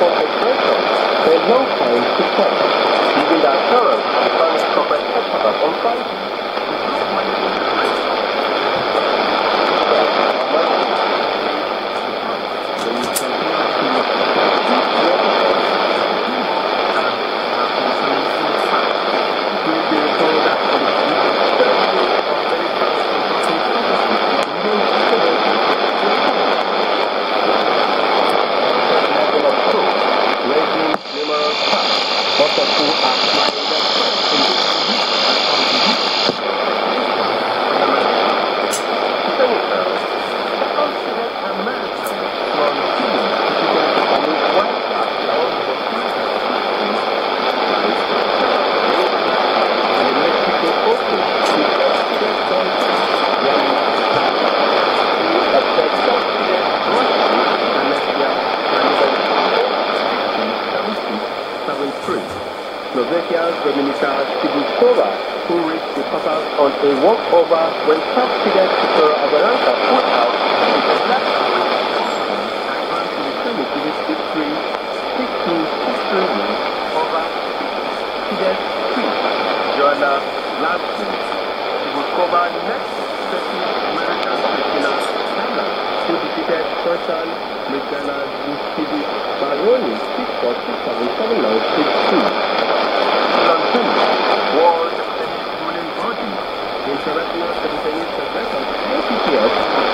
a long time to come. Using the corporate headquarters on Friday. Portanto, a Slovakia's Dominika Cibulkova, who reached the quarters on a walkover when top seeded Victoria Azarenka pulled out to the the 6-3, 6-2, 6-3 win over seeded 3, Joanna Lasky. Cibulkova next facing American Christina Taylor, who defeated Croatian Mirjana Lucic Baroni 6-4, 6-7, 7-9, 6-2.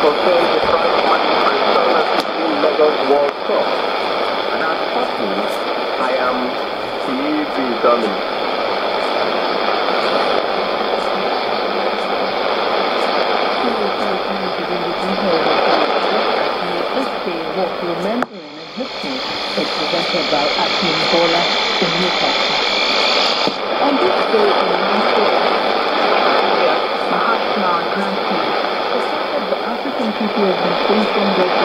Confirmed the prize money for the 2016 Lagos World Cup. And as possible, I am TV Dominic. Remembering a History is presented by Akim Bola in Newcastle. On this day in ように食で。